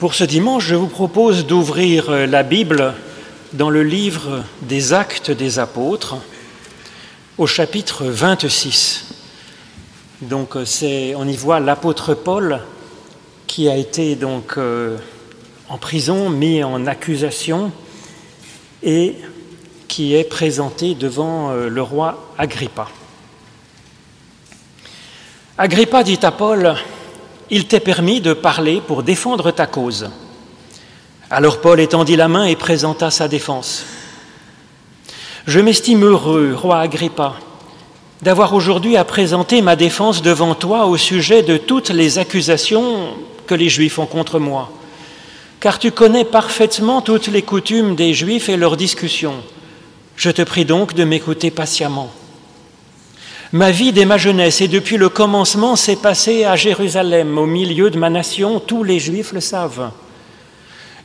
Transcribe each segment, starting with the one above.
Pour ce dimanche, je vous propose d'ouvrir la Bible dans le livre des Actes des Apôtres, au chapitre 26. Donc, c'est, on y voit l'apôtre Paul qui a été donc euh, en prison, mis en accusation et qui est présenté devant euh, le roi Agrippa. Agrippa dit à Paul, Il t'est permis de parler pour défendre ta cause. Alors Paul étendit la main et présenta sa défense. Je m'estime heureux, roi Agrippa, d'avoir aujourd'hui à présenter ma défense devant toi au sujet de toutes les accusations que les Juifs ont contre moi, car tu connais parfaitement toutes les coutumes des Juifs et leurs discussions. Je te prie donc de m'écouter patiemment. Ma vie dès ma jeunesse et depuis le commencement s'est passée à Jérusalem, au milieu de ma nation, tous les Juifs le savent.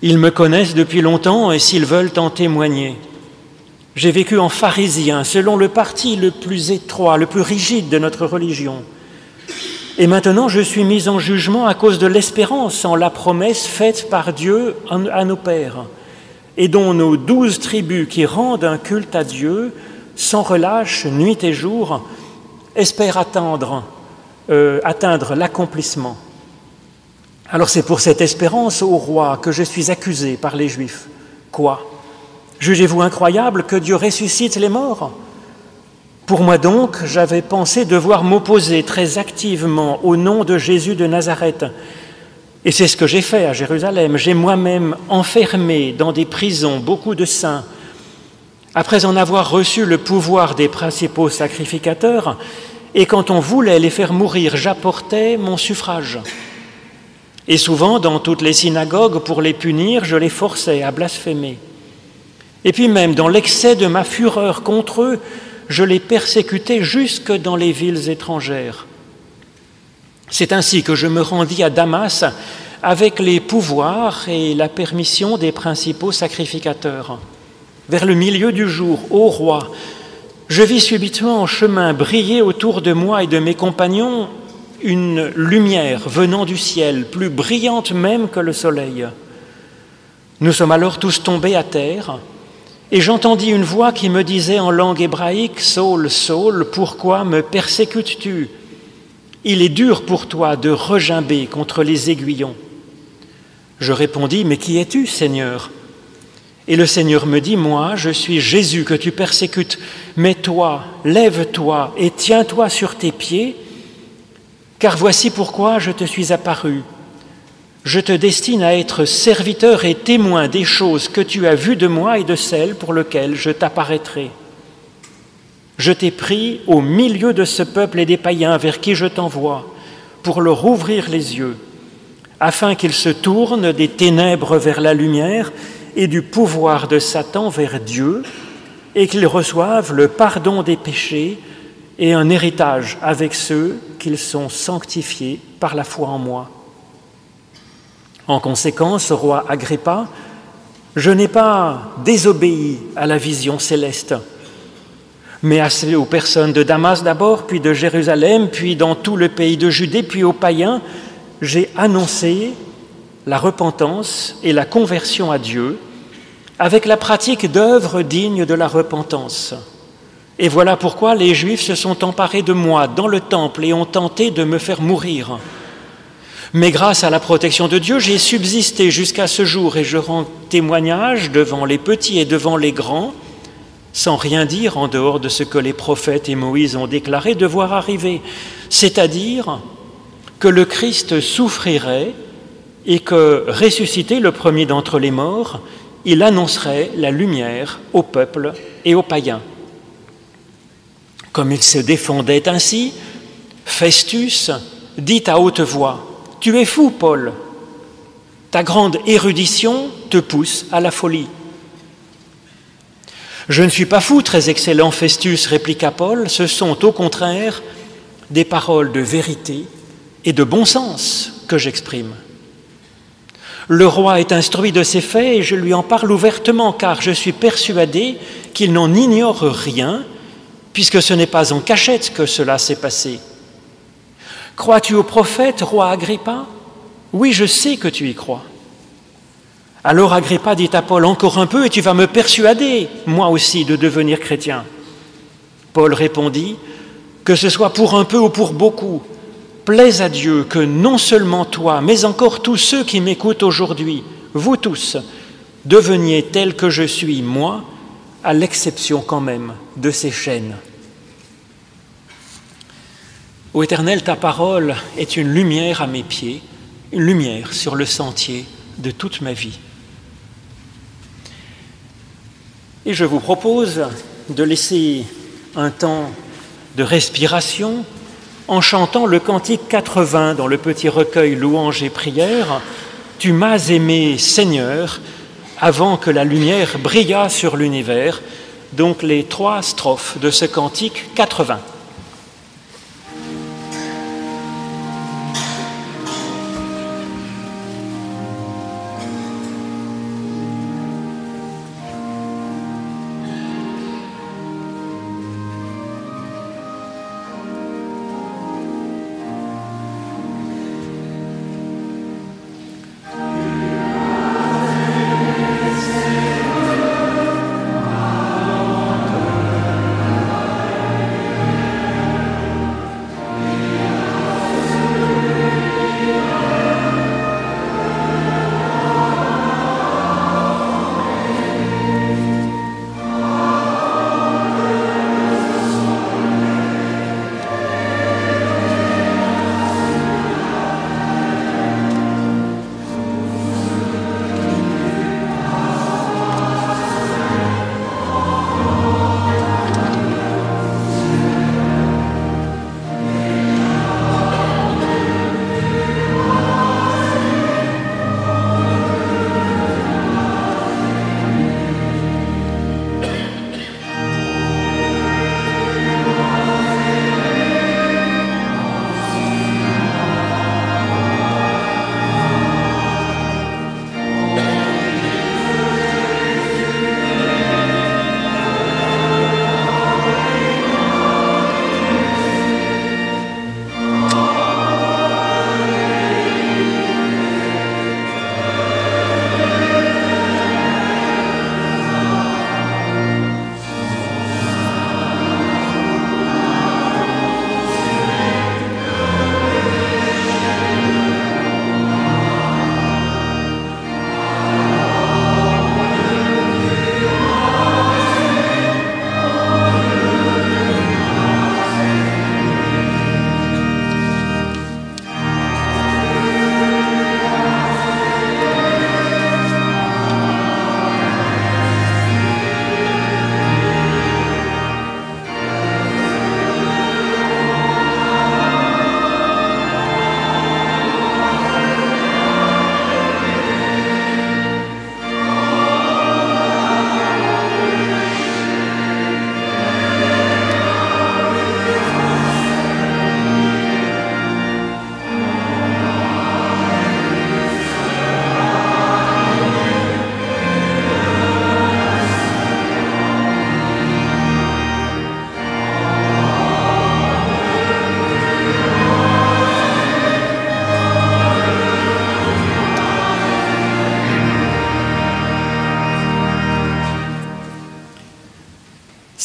Ils me connaissent depuis longtemps et s'ils veulent en témoigner. J'ai vécu en pharisien, selon le parti le plus étroit, le plus rigide de notre religion. Et maintenant, je suis mis en jugement à cause de l'espérance en la promesse faite par Dieu à nos pères, et dont nos douze tribus qui rendent un culte à Dieu sans relâche, nuit et jour, espère atteindre, euh, atteindre l'accomplissement. Alors c'est pour cette espérance, ô roi, que je suis accusé par les Juifs. Quoi? Jugez-vous incroyable que Dieu ressuscite les morts? Pour moi donc, j'avais pensé devoir m'opposer très activement au nom de Jésus de Nazareth. Et c'est ce que j'ai fait à Jérusalem. J'ai moi-même enfermé dans des prisons beaucoup de saints après en avoir reçu le pouvoir des principaux sacrificateurs, et quand on voulait les faire mourir, j'apportais mon suffrage. Et souvent, dans toutes les synagogues, pour les punir, je les forçais à blasphémer. Et puis même, dans l'excès de ma fureur contre eux, je les persécutais jusque dans les villes étrangères. C'est ainsi que je me rendis à Damas avec les pouvoirs et la permission des principaux sacrificateurs. Vers le milieu du jour, ô roi, je vis subitement en chemin briller autour de moi et de mes compagnons une lumière venant du ciel, plus brillante même que le soleil. Nous sommes alors tous tombés à terre, et j'entendis une voix qui me disait en langue hébraïque, Saul, Saul, pourquoi me persécutes-tu? Il est dur pour toi de regimber contre les aiguillons. Je répondis, Mais qui es-tu, Seigneur? Et le Seigneur me dit, moi, je suis Jésus que tu persécutes, mais toi, lève-toi et tiens-toi sur tes pieds, car voici pourquoi je te suis apparu. Je te destine à être serviteur et témoin des choses que tu as vues de moi et de celles pour lesquelles je t'apparaîtrai. Je t'ai pris au milieu de ce peuple et des païens vers qui je t'envoie, pour leur ouvrir les yeux, afin qu'ils se tournent des ténèbres vers la lumière et du pouvoir de Satan vers Dieu, et qu'ils reçoivent le pardon des péchés et un héritage avec ceux qu'ils sont sanctifiés par la foi en moi. En conséquence, roi Agrippa, je n'ai pas désobéi à la vision céleste, mais aux personnes de Damas d'abord, puis de Jérusalem, puis dans tout le pays de Judée, puis aux païens, j'ai annoncé la repentance et la conversion à Dieu avec la pratique d'œuvres dignes de la repentance. Et voilà pourquoi les Juifs se sont emparés de moi dans le temple et ont tenté de me faire mourir. Mais grâce à la protection de Dieu, j'ai subsisté jusqu'à ce jour et je rends témoignage devant les petits et devant les grands, sans rien dire en dehors de ce que les prophètes et Moïse ont déclaré devoir arriver, c'est-à-dire que le Christ souffrirait et que, ressuscité le premier d'entre les morts, il annoncerait la lumière au peuple et aux païens. Comme il se défendait ainsi, Festus dit à haute voix, Tu es fou, Paul, ta grande érudition te pousse à la folie. Je ne suis pas fou, très excellent Festus, répliqua Paul, ce sont au contraire des paroles de vérité et de bon sens que j'exprime. Le roi est instruit de ces faits et je lui en parle ouvertement car je suis persuadé qu'il n'en ignore rien puisque ce n'est pas en cachette que cela s'est passé. Crois-tu au prophète, roi Agrippa? Oui, je sais que tu y crois. Alors Agrippa dit à Paul, encore un peu et tu vas me persuader, moi aussi, de devenir chrétien. Paul répondit, que ce soit pour un peu ou pour beaucoup, plaise à Dieu que non seulement toi, mais encore tous ceux qui m'écoutent aujourd'hui, vous tous, deveniez tels que je suis, moi, à l'exception quand même de ces chaînes. Ô Éternel, ta parole est une lumière à mes pieds, une lumière sur le sentier de toute ma vie. Et je vous propose de laisser un temps de respiration en chantant le cantique 80 dans le petit recueil Louanges et prières. Tu m'as aimé, Seigneur, avant que la lumière brillât sur l'univers. Donc les trois strophes de ce cantique 80.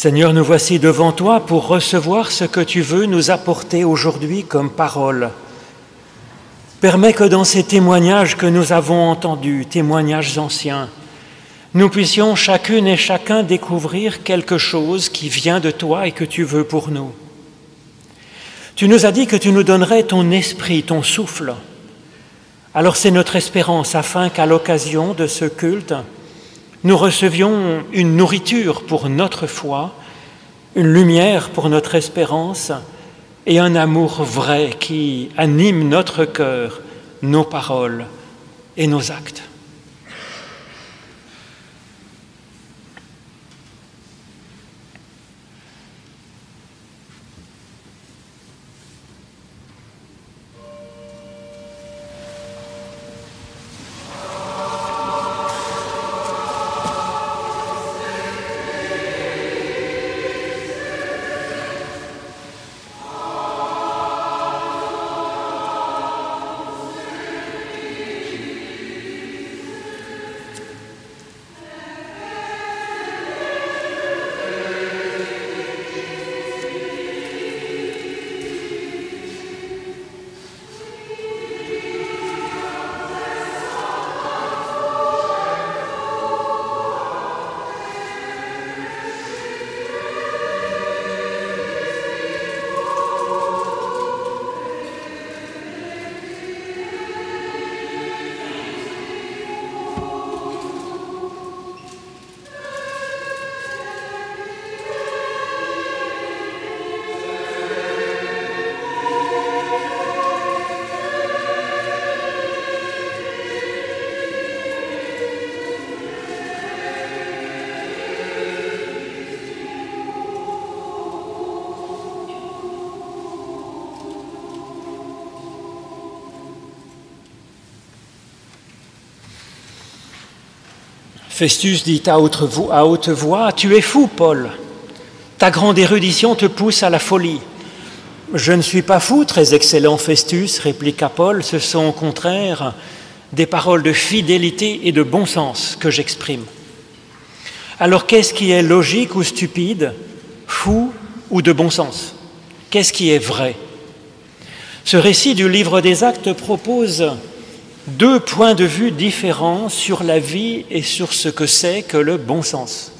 Seigneur, nous voici devant toi pour recevoir ce que tu veux nous apporter aujourd'hui comme parole. Permets que dans ces témoignages que nous avons entendus, témoignages anciens, nous puissions chacune et chacun découvrir quelque chose qui vient de toi et que tu veux pour nous. Tu nous as dit que tu nous donnerais ton esprit, ton souffle. Alors c'est notre espérance afin qu'à l'occasion de ce culte, nous recevions une nourriture pour notre foi, une lumière pour notre espérance et un amour vrai qui anime notre cœur, nos paroles et nos actes. Festus dit à haute, voix, Tu es fou, Paul. Ta grande érudition te pousse à la folie. Je ne suis pas fou, très excellent Festus, répliqua Paul, ce sont au contraire des paroles de fidélité et de bon sens que j'exprime. Alors qu'est-ce qui est logique ou stupide, fou ou de bon sens? Qu'est-ce qui est vrai? Ce récit du livre des actes propose deux points de vue différents sur la vie et sur ce que c'est que le bon sens.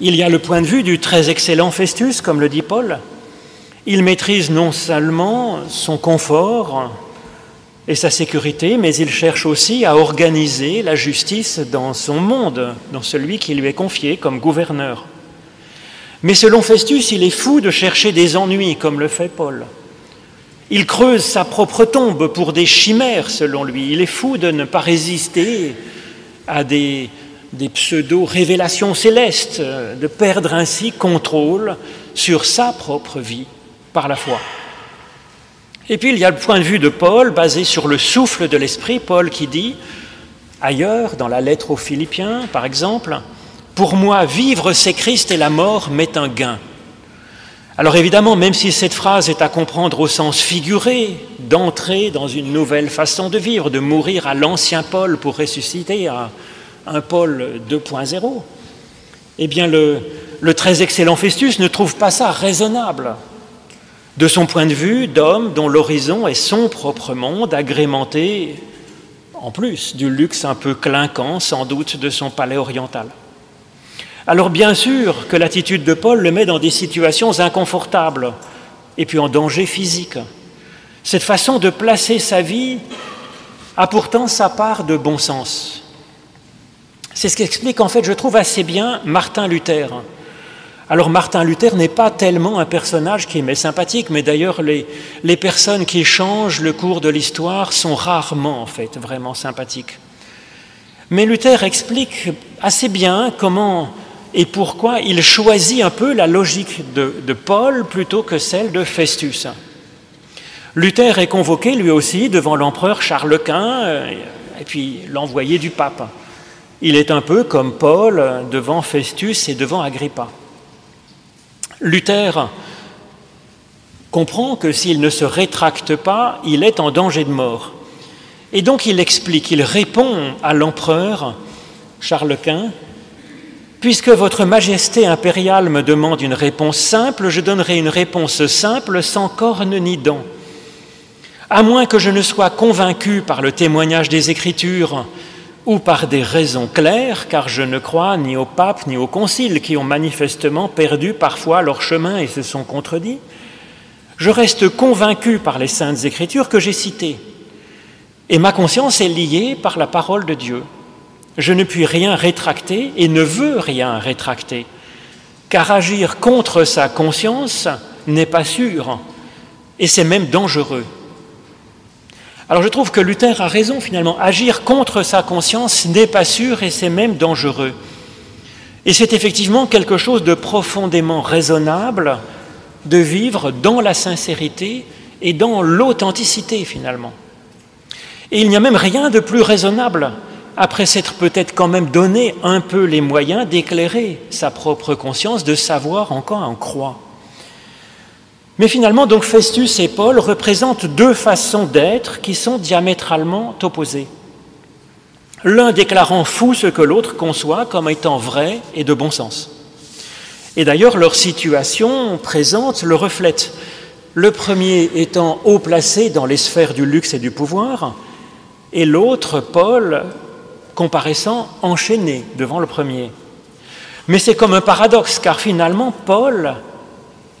Il y a le point de vue du très excellent Festus, comme le dit Paul. Il maîtrise non seulement son confort et sa sécurité, mais il cherche aussi à organiser la justice dans son monde, dans celui qui lui est confié comme gouverneur. Mais selon Festus, il est fou de chercher des ennuis, comme le fait Paul. Il creuse sa propre tombe pour des chimères, selon lui. Il est fou de ne pas résister à des, pseudo-révélations célestes, de perdre ainsi contrôle sur sa propre vie par la foi. Et puis il y a le point de vue de Paul, basé sur le souffle de l'Esprit, Paul qui dit, ailleurs, dans la lettre aux Philippiens par exemple, Pour moi, vivre c'est Christ et la mort m'est un gain. Alors évidemment, même si cette phrase est à comprendre au sens figuré, d'entrer dans une nouvelle façon de vivre, de mourir à l'ancien Paul pour ressusciter à un Paul 2.0, eh bien le, le très excellent Festus ne trouve pas ça raisonnable. De son point de vue d'homme dont l'horizon est son propre monde, agrémenté en plus du luxe un peu clinquant sans doute de son palais oriental. Alors bien sûr que l'attitude de Paul le met dans des situations inconfortables et puis en danger physique. Cette façon de placer sa vie a pourtant sa part de bon sens. C'est ce qu'explique en fait, je trouve assez bien, Martin Luther. Alors Martin Luther n'est pas tellement un personnage qui m'est sympathique, mais d'ailleurs les, les personnes qui changent le cours de l'histoire sont rarement en fait vraiment sympathiques. Mais Luther explique assez bien comment et pourquoi il choisit un peu la logique de, Paul plutôt que celle de Festus. Luther est convoqué lui aussi devant l'empereur Charles Quint euh, et puis l'envoyé du pape. Il est un peu comme Paul devant Festus et devant Agrippa. Luther comprend que s'il ne se rétracte pas, il est en danger de mort. Et donc il explique, il répond à l'empereur Charles Quint Puisque votre Majesté impériale me demande une réponse simple, je donnerai une réponse simple sans corne ni dents. À moins que je ne sois convaincu par le témoignage des Écritures ou par des raisons claires, car je ne crois ni au pape ni au concile qui ont manifestement perdu parfois leur chemin et se sont contredits, je reste convaincu par les saintes Écritures que j'ai citées. Et ma conscience est liée par la parole de Dieu. Je ne puis rien rétracter et ne veux rien rétracter, car agir contre sa conscience n'est pas sûr, et c'est même dangereux. Alors je trouve que Luther a raison finalement, agir contre sa conscience n'est pas sûr et c'est même dangereux. Et c'est effectivement quelque chose de profondément raisonnable de vivre dans la sincérité et dans l'authenticité finalement. Et il n'y a même rien de plus raisonnable après s'être peut-être quand même donné un peu les moyens d'éclairer sa propre conscience, de savoir en croire. Mais finalement, donc Festus et Paul représentent deux façons d'être qui sont diamétralement opposées. L'un déclarant fou ce que l'autre conçoit comme étant vrai et de bon sens. Et d'ailleurs, leur situation présente le reflète. Le premier étant haut placé dans les sphères du luxe et du pouvoir, et l'autre, Paul, comparaissant enchaîné devant le premier. Mais c'est comme un paradoxe, car finalement, Paul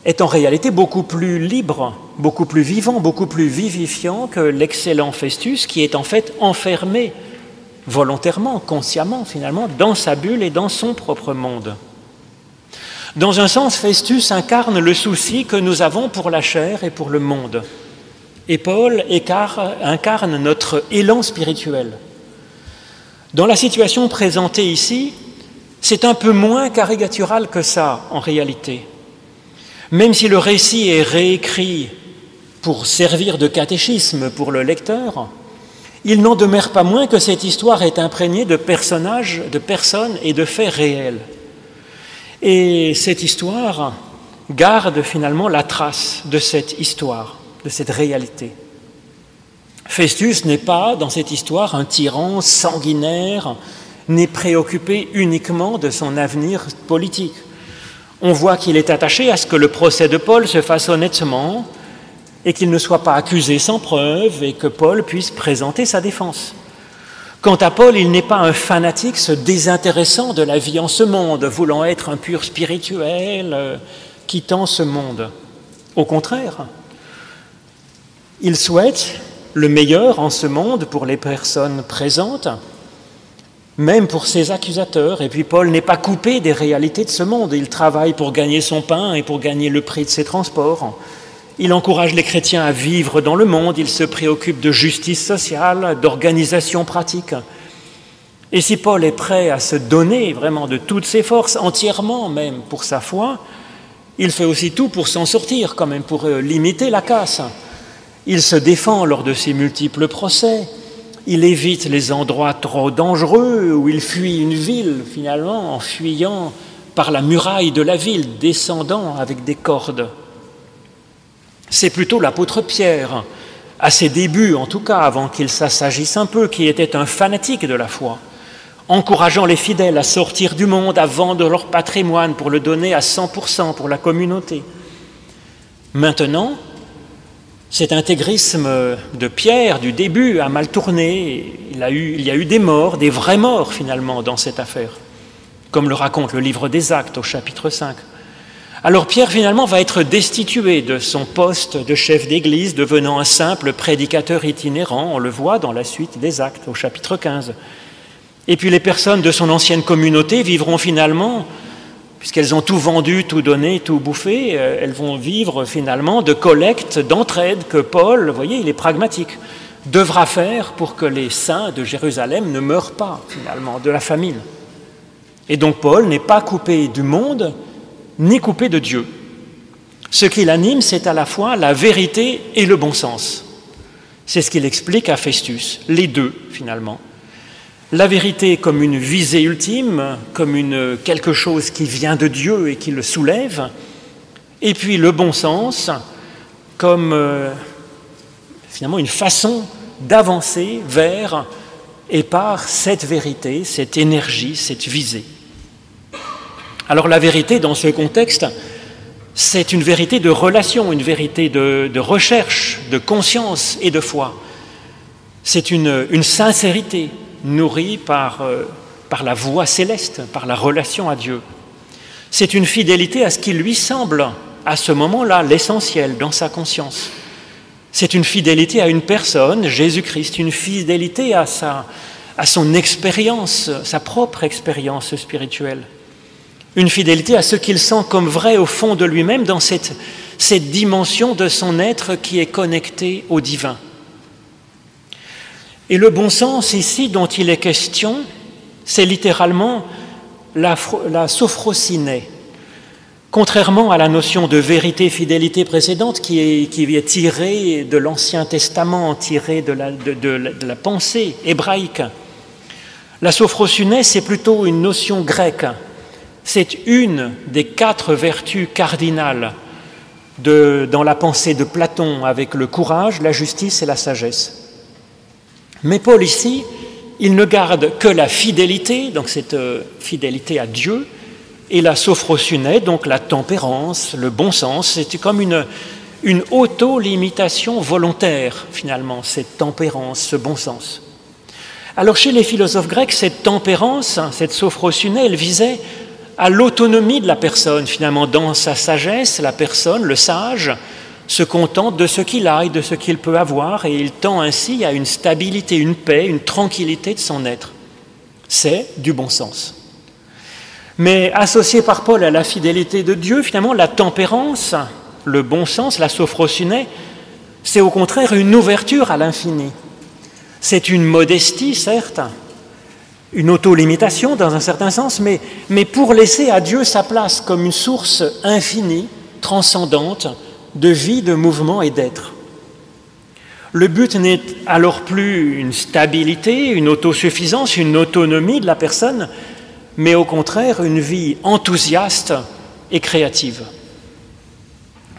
est en réalité beaucoup plus libre, beaucoup plus vivant, beaucoup plus vivifiant que l'excellent Festus, qui est en fait enfermé volontairement, consciemment finalement, dans sa bulle et dans son propre monde. Dans un sens, Festus incarne le souci que nous avons pour la chair et pour le monde. Et Paul incarne notre élan spirituel. Dans la situation présentée ici, c'est un peu moins caricatural que ça en réalité. Même si le récit est réécrit pour servir de catéchisme pour le lecteur, Il n'en demeure pas moins que cette histoire est imprégnée de personnages, de personnes et de faits réels. Et cette histoire garde finalement la trace de cette histoire, de cette réalité. Festus n'est pas, dans cette histoire, un tyran sanguinaire, n'est préoccupé uniquement de son avenir politique. On voit qu'il est attaché à ce que le procès de Paul se fasse honnêtement et qu'il ne soit pas accusé sans preuve et que Paul puisse présenter sa défense. Quant à Paul, il n'est pas un fanatique se désintéressant de la vie en ce monde, voulant être un pur spirituel, euh, quittant ce monde. Au contraire, il souhaite le meilleur en ce monde pour les personnes présentes, même pour ses accusateurs. Et puis Paul n'est pas coupé des réalités de ce monde. Il travaille pour gagner son pain et pour gagner le prix de ses transports. Il encourage les chrétiens à vivre dans le monde, il se préoccupe de justice sociale, d'organisation pratique. Et si Paul est prêt à se donner vraiment de toutes ses forces, entièrement même pour sa foi, il fait aussi tout pour s'en sortir, quand même, pour euh, limiter la casse. Il se défend lors de ses multiples procès, il évite les endroits trop dangereux où il fuit une ville, finalement, en fuyant par la muraille de la ville, descendant avec des cordes. C'est plutôt l'apôtre Pierre, à ses débuts en tout cas, avant qu'il s'assagisse un peu, qui était un fanatique de la foi, encourageant les fidèles à sortir du monde, à vendre leur patrimoine pour le donner à 100% pour la communauté. Maintenant, cet intégrisme de Pierre du début a mal tourné, il, y a eu des morts, des vrais morts finalement dans cette affaire, comme le raconte le livre des Actes au chapitre 5. Alors Pierre finalement va être destitué de son poste de chef d'église, devenant un simple prédicateur itinérant, on le voit dans la suite des actes au chapitre 15. Et puis les personnes de son ancienne communauté vivront finalement, puisqu'elles ont tout vendu, tout donné, tout bouffé, euh, elles vont vivre finalement de collecte, d'entraide que Paul, vous voyez, il est pragmatique, devra faire pour que les saints de Jérusalem ne meurent pas finalement de la famine. Et donc Paul n'est pas coupé du monde, ni coupé de Dieu. Ce qui l'anime, c'est à la fois la vérité et le bon sens. C'est ce qu'il explique à Festus, les deux finalement. La vérité comme une visée ultime, comme quelque chose qui vient de Dieu et qui le soulève, et puis le bon sens comme euh, finalement une façon d'avancer vers et par cette vérité, cette énergie, cette visée. Alors la vérité dans ce contexte, c'est une vérité de relation, une vérité de, recherche, de conscience et de foi. C'est une, sincérité nourrie par, euh, par la voix céleste, par la relation à Dieu. C'est une fidélité à ce qui lui semble, à ce moment-là, l'essentiel dans sa conscience. C'est une fidélité à une personne, Jésus-Christ, une fidélité à, sa, à son expérience, sa propre expérience spirituelle une fidélité à ce qu'il sent comme vrai au fond de lui-même dans cette, cette dimension de son être qui est connecté au divin. Et le bon sens ici dont il est question, c'est littéralement la, la. Contrairement à la notion de vérité-fidélité précédente qui est, tirée de l'Ancien Testament, tirée de la, pensée hébraïque, la sophrociné, c'est plutôt une notion grecque c'est une des quatre vertus cardinales dans la pensée de Platon avec le courage, la justice et la sagesse. Mais Paul ici, il ne garde que la fidélité, donc cette euh, fidélité à Dieu, et la sophrosune, donc la tempérance, le bon sens. C'est comme une, une auto-limitation volontaire, finalement, cette tempérance, ce bon sens. Alors chez les philosophes grecs, cette tempérance, cette sophrosune, elle visait à l'autonomie de la personne. Finalement, dans sa sagesse, la personne, le sage, se contente de ce qu'il a et de ce qu'il peut avoir, et il tend ainsi à une stabilité, une paix, une tranquillité de son être. C'est du bon sens. Mais associé par Paul à la fidélité de Dieu, finalement, la tempérance, le bon sens, la sophrosune, c'est au contraire une ouverture à l'infini. C'est une modestie, certes, une auto-limitation dans un certain sens, mais, mais pour laisser à Dieu sa place comme une source infinie, transcendante, de vie, de mouvement et d'être. Le but n'est alors plus une stabilité, une autosuffisance, une autonomie de la personne, mais au contraire une vie enthousiaste et créative.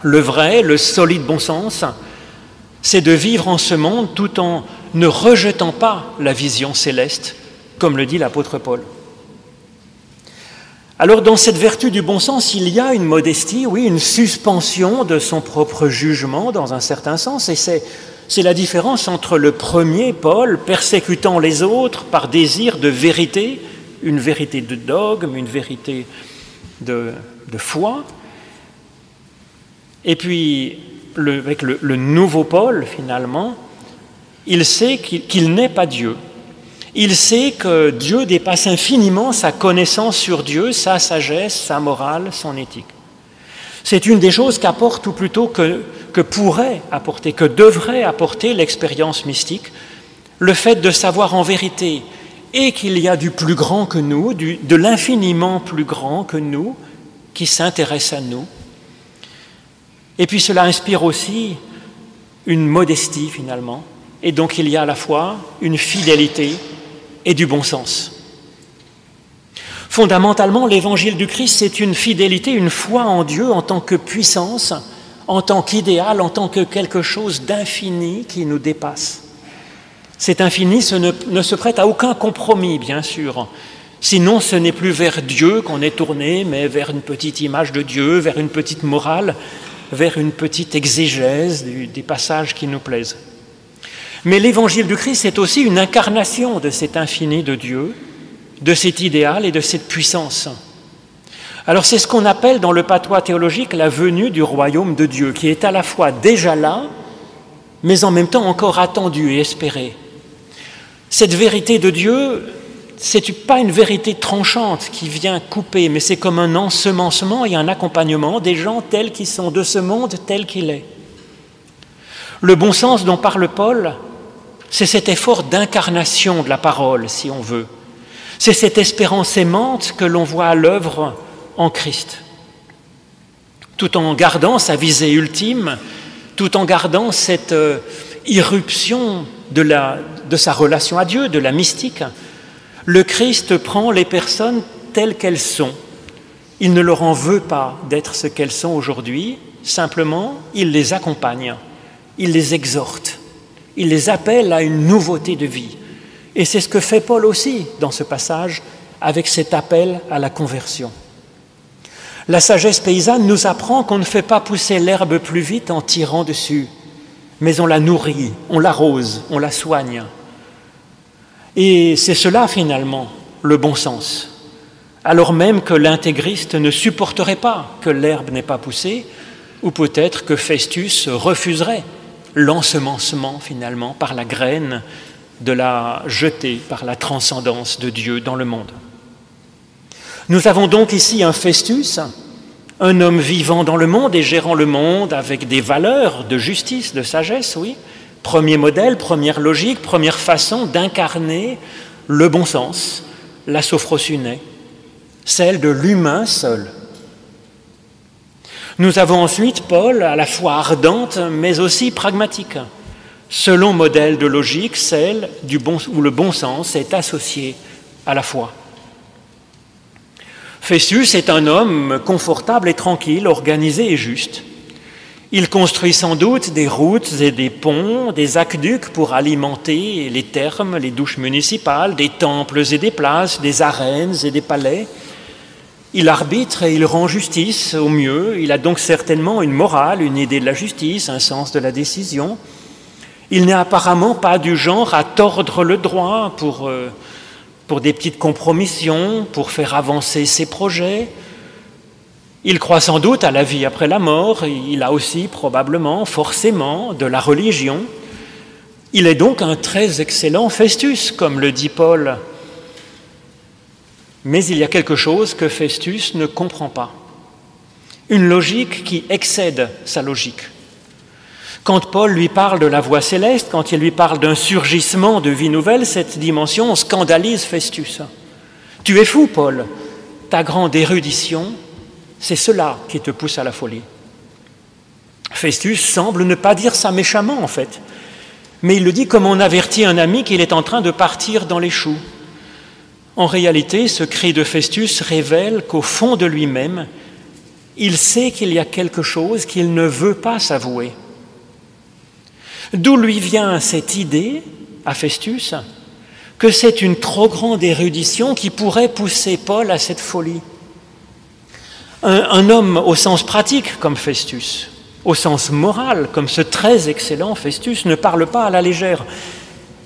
Le vrai, le solide bon sens, c'est de vivre en ce monde tout en ne rejetant pas la vision céleste, comme le dit l'apôtre Paul. Alors dans cette vertu du bon sens, il y a une modestie, oui, une suspension de son propre jugement dans un certain sens, et c'est, la différence entre le premier, Paul, persécutant les autres par désir de vérité, une vérité de dogme, une vérité de, foi, et puis avec le, nouveau Paul, finalement, il sait qu'il n'est pas Dieu, il sait que Dieu dépasse infiniment sa connaissance sur Dieu, sa sagesse, sa morale, son éthique. C'est une des choses qu'apporte, ou plutôt que, pourrait apporter, que devrait apporter l'expérience mystique, le fait de savoir en vérité et qu'il y a du plus grand que nous, de l'infiniment plus grand que nous, qui s'intéresse à nous. Et puis cela inspire aussi une modestie finalement, et donc il y a à la fois une fidélité et du bon sens. Fondamentalement, l'évangile du Christ, c'est une fidélité, une foi en Dieu en tant que puissance, en tant qu'idéal, en tant que quelque chose d'infini qui nous dépasse. Cet infini ne, ne, se prête à aucun compromis, bien sûr. Sinon, ce n'est plus vers Dieu qu'on est tourné, mais vers une petite image de Dieu, vers une petite morale, vers une petite exégèse des passages qui nous plaisent. Mais l'évangile du Christ est aussi une incarnation de cet infini de Dieu, de cet idéal et de cette puissance. Alors c'est ce qu'on appelle dans le patois théologique la venue du royaume de Dieu, qui est à la fois déjà là, mais en même temps encore attendue et espérée. Cette vérité de Dieu, c'est pas une vérité tranchante qui vient couper, mais c'est comme un ensemencement et un accompagnement des gens tels qu'ils sont de ce monde tel qu'il est. Le bon sens dont parle Paul, c'est cet effort d'incarnation de la parole, si on veut. C'est cette espérance aimante que l'on voit à l'œuvre en Christ. Tout en gardant sa visée ultime, tout en gardant cette euh, irruption de, sa relation à Dieu, de la mystique, le Christ prend les personnes telles qu'elles sont. Il ne leur en veut pas d'être ce qu'elles sont aujourd'hui, simplement il les accompagne, il les exhorte. Il les appelle à une nouveauté de vie. Et c'est ce que fait Paul aussi dans ce passage avec cet appel à la conversion. La sagesse paysanne nous apprend qu'on ne fait pas pousser l'herbe plus vite en tirant dessus, mais on la nourrit, on l'arrose, on la soigne. Et c'est cela finalement le bon sens. Alors même que l'intégriste ne supporterait pas que l'herbe n'ait pas poussé, ou peut-être que Festus refuserait l'ensemencement finalement par la graine de la jetée par la transcendance de Dieu dans le monde. Nous avons donc ici un Festus, un homme vivant dans le monde et gérant le monde avec des valeurs de justice, de sagesse, oui. Premier modèle, première logique, première façon d'incarner le bon sens, la sophrosune, celle de l'humain seul, nous avons ensuite Paul, à la fois ardente, mais aussi pragmatique, selon modèle de logique, celle où le bon sens est associé à la foi. Festus est un homme confortable et tranquille, organisé et juste. Il construit sans doute des routes et des ponts, des aqueducs pour alimenter les thermes, les douches municipales, des temples et des places, des arènes et des palais. Il arbitre et il rend justice au mieux. Il a donc certainement une morale, une idée de la justice, un sens de la décision. Il n'est apparemment pas du genre à tordre le droit pour, euh, pour des petites compromissions, pour faire avancer ses projets. Il croit sans doute à la vie après la mort. Il a aussi probablement, forcément, de la religion. Il est donc un très excellent Festus, comme le dit Paul mais il y a quelque chose que Festus ne comprend pas. Une logique qui excède sa logique. Quand Paul lui parle de la voie céleste, quand il lui parle d'un surgissement de vie nouvelle, cette dimension scandalise Festus. Tu es fou, Paul. Ta grande érudition, c'est cela qui te pousse à la folie. Festus semble ne pas dire ça méchamment, en fait. Mais il le dit comme on avertit un ami qu'il est en train de partir dans les choux. En réalité, ce cri de Festus révèle qu'au fond de lui-même, il sait qu'il y a quelque chose qu'il ne veut pas s'avouer. D'où lui vient cette idée, à Festus, que c'est une trop grande érudition qui pourrait pousser Paul à cette folie? Un, un, homme au sens pratique comme Festus, au sens moral comme ce très excellent Festus, ne parle pas à la légère.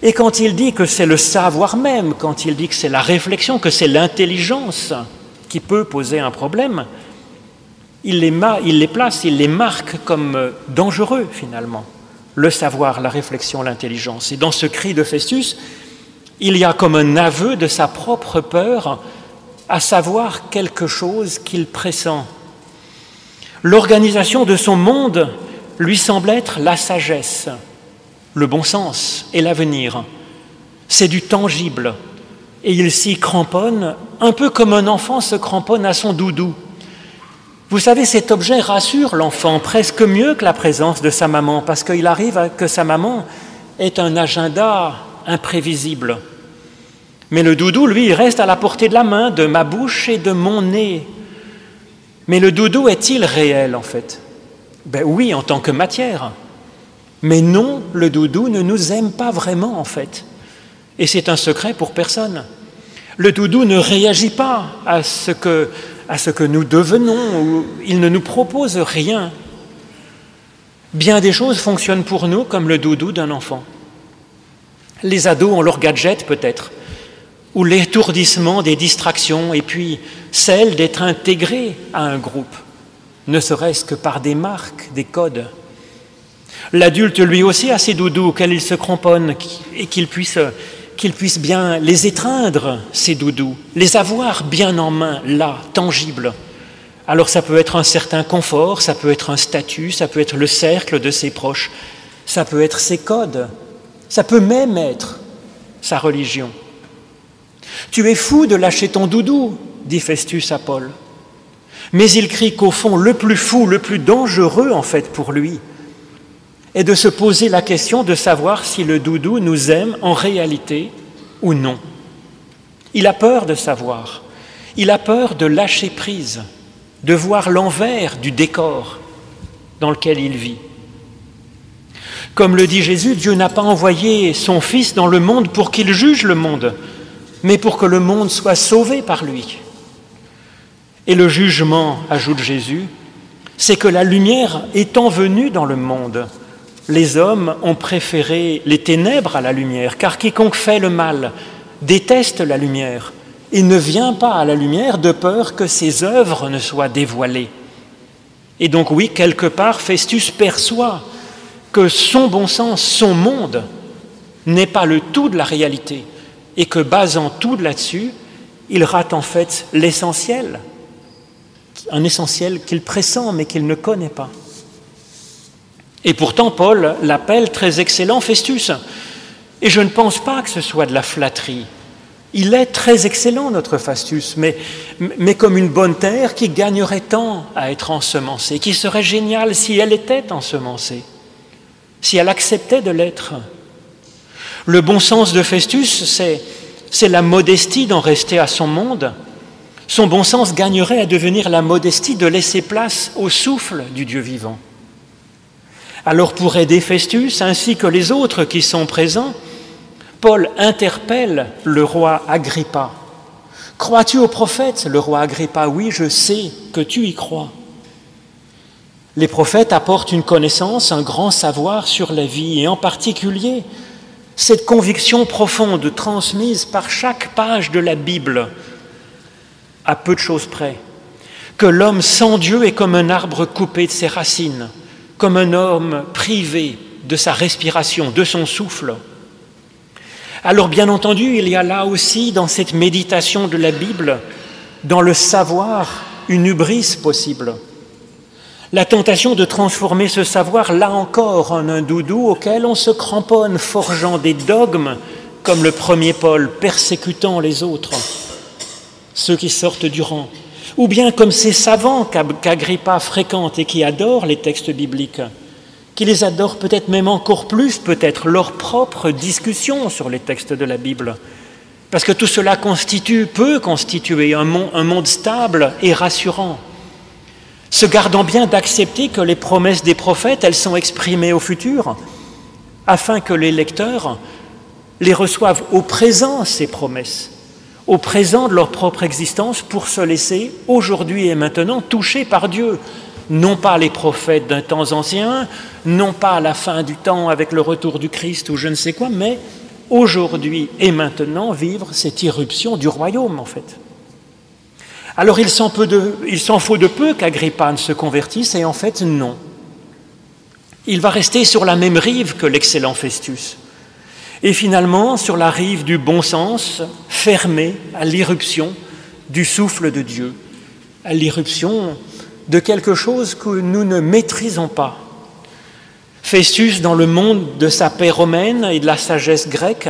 Et quand il dit que c'est le savoir même, quand il dit que c'est la réflexion, que c'est l'intelligence qui peut poser un problème, il les, place, il les marque comme euh, dangereux finalement. Le savoir, la réflexion, l'intelligence. Et dans ce cri de Festus, il y a comme un aveu de sa propre peur, à savoir quelque chose qu'il pressent. L'organisation de son monde lui semble être la sagesse, le bon sens et l'avenir. C'est du tangible. Et il s'y cramponne un peu comme un enfant se cramponne à son doudou. Vous savez, cet objet rassure l'enfant presque mieux que la présence de sa maman, parce qu'il arrive que sa maman ait un agenda imprévisible. Mais le doudou, lui, reste à la portée de la main, de ma bouche et de mon nez. Mais le doudou est-il réel, en fait? Ben oui, en tant que matière. Mais non, le doudou ne nous aime pas vraiment, en fait. Et c'est un secret pour personne. Le doudou ne réagit pas à ce que nous devenons, il ne nous propose rien. Bien des choses fonctionnent pour nous comme le doudou d'un enfant. Les ados ont leurs gadgets peut-être, ou l'étourdissement des distractions, et puis celle d'être intégré à un groupe, ne serait-ce que par des marques, des codes. L'adulte, lui aussi, a ses doudous auxquels il se cramponne et qu'il puisse qu'il puisse bien les étreindre, ces doudous, les avoir bien en main, là, tangibles. Alors ça peut être un certain confort, ça peut être un statut, ça peut être le cercle de ses proches, ça peut être ses codes, ça peut même être sa religion. Tu es fou de lâcher ton doudou, dit Festus à Paul. Mais il crie qu'au fond, le plus fou, le plus dangereux en fait pour lui, et de se poser la question de savoir si le doudou nous aime en réalité ou non. Il a peur de savoir, il a peur de lâcher prise, de voir l'envers du décor dans lequel il vit. Comme le dit Jésus, Dieu n'a pas envoyé son Fils dans le monde pour qu'il juge le monde, mais pour que le monde soit sauvé par lui. Et le jugement, ajoute Jésus, c'est que la lumière étant venue dans le monde, les hommes ont préféré les ténèbres à la lumière, car quiconque fait le mal déteste la lumière et ne vient pas à la lumière de peur que ses œuvres ne soient dévoilées. Et donc oui, quelque part, Festus perçoit que son bon sens, son monde, n'est pas le tout de la réalité, et que basant tout là-dessus, il rate en fait l'essentiel, un essentiel qu'il pressent mais qu'il ne connaît pas. Et pourtant, Paul l'appelle très excellent Festus. Et je ne pense pas que ce soit de la flatterie. Il est très excellent, notre Festus, mais, comme une bonne terre qui gagnerait tant à être ensemencée, qui serait géniale si elle était ensemencée, si elle acceptait de l'être. Le bon sens de Festus, c'est la modestie d'en rester à son monde. Son bon sens gagnerait à devenir la modestie de laisser place au souffle du Dieu vivant. Alors pour aider Festus ainsi que les autres qui sont présents, Paul interpelle le roi Agrippa. Crois-tu au prophète? Le roi Agrippa, oui, je sais que tu y crois. Les prophètes apportent une connaissance, un grand savoir sur la vie, et en particulier cette conviction profonde transmise par chaque page de la Bible, à peu de choses près, que l'homme sans Dieu est comme un arbre coupé de ses racines, comme un homme privé de sa respiration, de son souffle. Alors bien entendu, il y a là aussi dans cette méditation de la Bible, dans le savoir, une hubris possible. La tentation de transformer ce savoir, là encore, en un doudou auquel on se cramponne, forgeant des dogmes, comme le premier Paul, persécutant les autres, ceux qui sortent du rang, ou bien comme ces savants qu'Agrippa fréquente et qui adorent les textes bibliques, qui les adorent peut-être même encore plus, peut-être leur propre discussion sur les textes de la Bible. Parce que tout cela constitue, peut constituer un monde, un monde stable et rassurant, se gardant bien d'accepter que les promesses des prophètes, elles sont exprimées au futur, afin que les lecteurs les reçoivent au présent, ces promesses, au présent de leur propre existence, pour se laisser, aujourd'hui et maintenant, toucher par Dieu, non pas les prophètes d'un temps ancien, non pas la fin du temps avec le retour du Christ ou je ne sais quoi, mais aujourd'hui et maintenant vivre cette irruption du royaume en fait. Alors il s'en, faut de peu qu'Agrippa ne se convertisse et en fait non. Il va rester sur la même rive que l'excellent Festus. Et finalement, sur la rive du bon sens, fermé à l'irruption du souffle de Dieu, à l'irruption de quelque chose que nous ne maîtrisons pas. Festus dans le monde de sa paix romaine et de la sagesse grecque,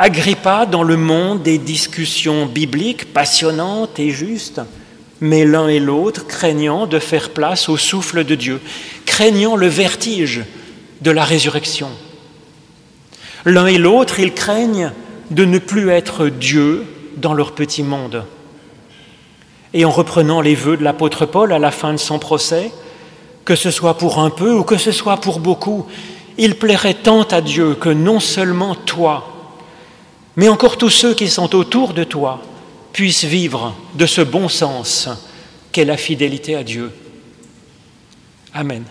Agrippa dans le monde des discussions bibliques passionnantes et justes, mais l'un et l'autre craignant de faire place au souffle de Dieu, craignant le vertige de la résurrection. L'un et l'autre, ils craignent de ne plus être Dieu dans leur petit monde. Et en reprenant les vœux de l'apôtre Paul à la fin de son procès, que ce soit pour un peu ou que ce soit pour beaucoup, il plairait tant à Dieu que non seulement toi, mais encore tous ceux qui sont autour de toi puissent vivre de ce bon sens qu'est la fidélité à Dieu. Amen.